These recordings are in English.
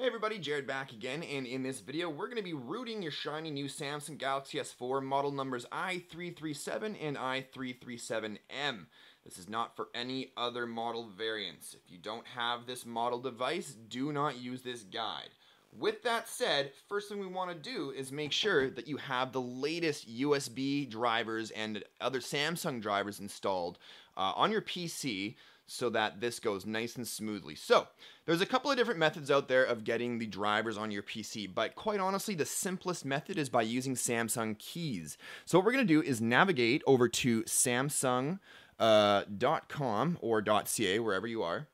Hey everybody, Jared back again, and in this video we're going to be rooting your shiny new Samsung Galaxy S4 model numbers i337 and i337M. This is not for any other model variants. If you don't have this model device, do not use this guide. With that said, first thing we want to do is make sure that you have the latest USB drivers and other Samsung drivers installed uh, on your PC so that this goes nice and smoothly. So, there's a couple of different methods out there of getting the drivers on your PC, but quite honestly, the simplest method is by using Samsung keys. So, what we're going to do is navigate over to samsung.com uh, or .ca, wherever you are.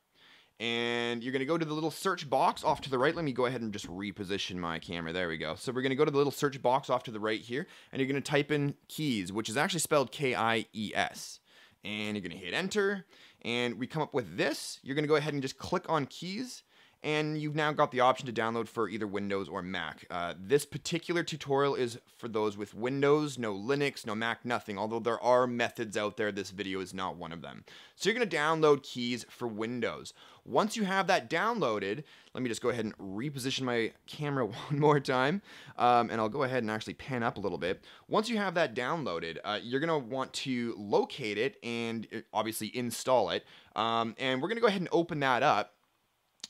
And you're going to go to the little search box off to the right. Let me go ahead and just reposition my camera. There we go. So we're going to go to the little search box off to the right here, and you're going to type in keys, which is actually spelled K-I-E-S. And you're to hit enter and we come up with this. You're to go ahead and just click on keys and you've now got the option to download for either Windows or Mac. Uh, this particular tutorial is for those with Windows, no Linux, no Mac, nothing, although there are methods out there, this video is not one of them. So you're going to download keys for Windows. Once you have that downloaded, let me just go ahead and reposition my camera one more time, um, and I'll go ahead and actually pan up a little bit. Once you have that downloaded, uh, you're going to want to locate it and uh, obviously install it, um, and we're going to go ahead and open that up.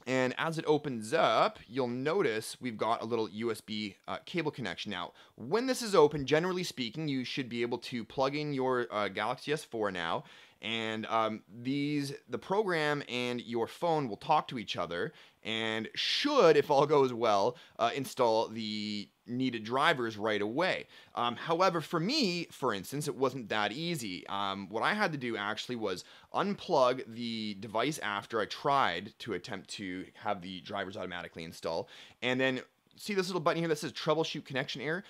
And as it opens up, you'll notice we've got a little USB uh, cable connection. Now, when this is open, generally speaking, you should be able to plug in your uh, Galaxy S4 now and um, these the program and your phone will talk to each other and should if all goes well uh, install the needed drivers right away. Um, however for me for instance it wasn't that easy. Um, what i had to do actually was unplug the device after i tried to attempt to have the drivers automatically install. And then see this little button here that says troubleshoot connection error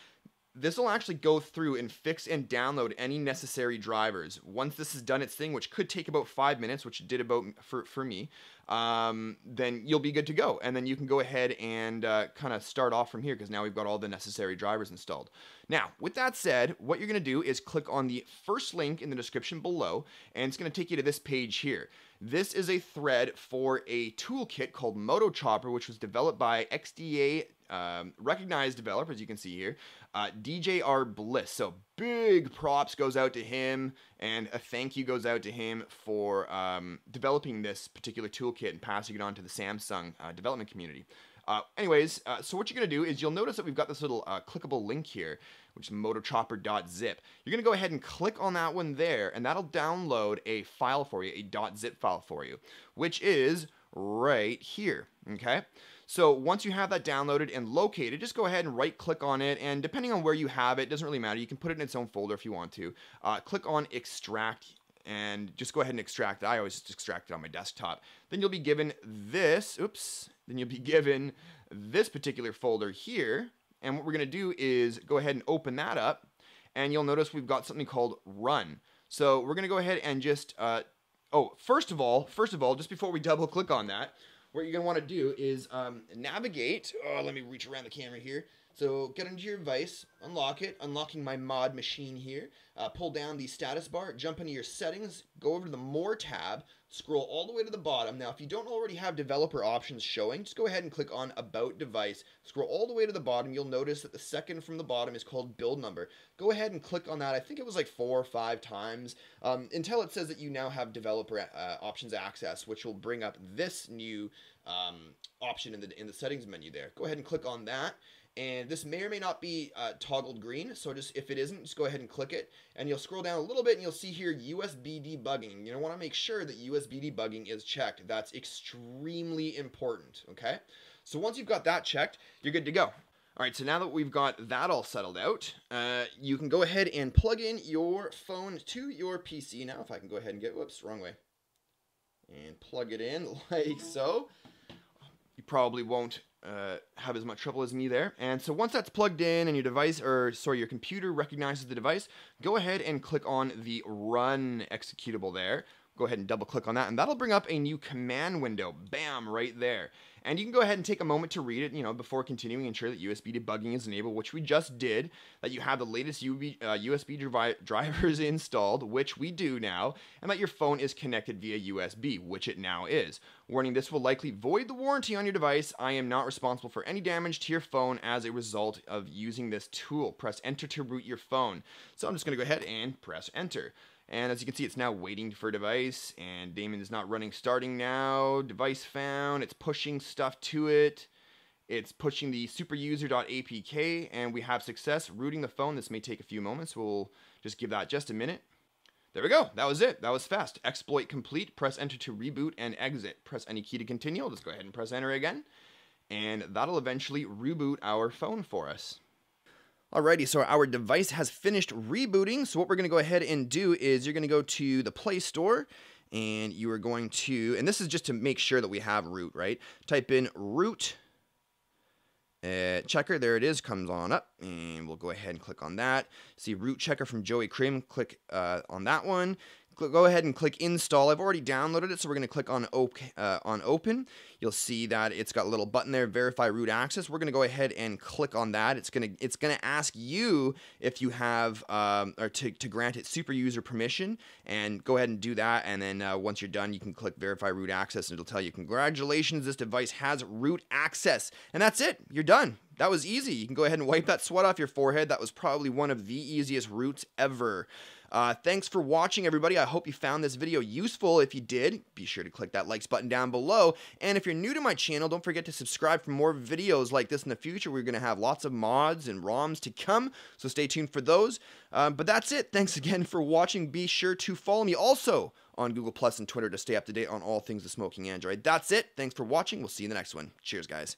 this will actually go through and fix and download any necessary drivers. Once this has done its thing, which could take about five minutes, which it did about for, for me, um, then you'll be good to go. And then you can go ahead and uh, kind of start off from here because now we've got all the necessary drivers installed. Now, with that said, what you're going to do is click on the first link in the description below, and it's going to take you to this page here. This is a thread for a toolkit called Moto Chopper, which was developed by XDA um, recognized developer, as you can see here, uh, DJR Bliss. So big props goes out to him, and a thank you goes out to him for um, developing this particular toolkit and passing it on to the Samsung uh, development community. Uh, anyways, uh, so what you're going to do is you'll notice that we've got this little uh, clickable link here, which is motochopper.zip. You're going to go ahead and click on that one there, and that'll download a file for you, a .zip file for you, which is right here, okay? So once you have that downloaded and located, just go ahead and right click on it. And depending on where you have it, doesn't really matter. You can put it in its own folder if you want to. Uh, click on extract and just go ahead and extract it. I always just extract it on my desktop. Then you'll be given this, oops, then you'll be given this particular folder here. And what we're gonna do is go ahead and open that up and you'll notice we've got something called run. So we're gonna go ahead and just, uh, oh, first of all, first of all, just before we double click on that, what you're want to do is um, navigate. Oh, let me reach around the camera here. So get into your device, unlock it, unlocking my mod machine here. Uh, pull down the status bar, jump into your settings, go over to the more tab, scroll all the way to the bottom. Now, if you don't already have developer options showing, just go ahead and click on about device. Scroll all the way to the bottom. You'll notice that the second from the bottom is called build number. Go ahead and click on that. I think it was like four or five times um, until it says that you now have developer uh, options access, which will bring up this new um, option in the in the settings menu there. Go ahead and click on that and this may or may not be uh, toggled green so just if it isn't just go ahead and click it and you'll scroll down a little bit and you'll see here USB debugging you want to make sure that USB debugging is checked that's extremely important okay so once you've got that checked you're good to go all right, so now that we've got that all settled out, uh, you can go ahead and plug in your phone to your PC now. If I can go ahead and get, whoops, wrong way. And plug it in like so. You probably won't uh, have as much trouble as me there. And so once that's plugged in and your device, or sorry, your computer recognizes the device, go ahead and click on the run executable there. Go ahead and double click on that and that'll bring up a new command window. Bam, right there. And you can go ahead and take a moment to read it, you know, before continuing, ensure that USB debugging is enabled, which we just did, that you have the latest uh, USB drivers installed, which we do now, and that your phone is connected via USB, which it now is. Warning, this will likely void the warranty on your device. I am not responsible for any damage to your phone as a result of using this tool. Press enter to root your phone. So I'm just going to go ahead and press enter. And as you can see, it's now waiting for device, and Daemon is not running starting now. Device found, it's pushing stuff to it. It's pushing the superuser.apk, and we have success rooting the phone. This may take a few moments. We'll just give that just a minute. There we go. That was it. That was fast. Exploit complete. Press enter to reboot and exit. Press any key to continue. I'll just go ahead and press enter again. And that'll eventually reboot our phone for us. Alrighty, so our device has finished rebooting. So what we're to go ahead and do is you're to go to the Play Store and you are going to, and this is just to make sure that we have root, right? Type in root uh, checker. There it is, comes on up, and we'll go ahead and click on that. See root checker from Joey Krim. Click uh, on that one go ahead and click install. I've already downloaded it, so we're going to click on, op uh, on open. You'll see that it's got a little button there, verify root access. We're going to go ahead and click on that. It's going to it's going to ask you if you have um, or to, to grant it super user permission, and go ahead and do that. And then uh, once you're done, you can click verify root access, and it'll tell you congratulations, this device has root access, and that's it. You're done. That was easy. You can go ahead and wipe that sweat off your forehead. That was probably one of the easiest routes ever. Uh, thanks for watching, everybody. I hope you found this video useful. If you did, be sure to click that likes button down below. And if you're new to my channel, don't forget to subscribe for more videos like this in the future. We're going to have lots of mods and ROMs to come, so stay tuned for those. Um, but that's it. Thanks again for watching. Be sure to follow me also on Google Plus and Twitter to stay up to date on all things the smoking Android. That's it. Thanks for watching. We'll see you in the next one. Cheers, guys.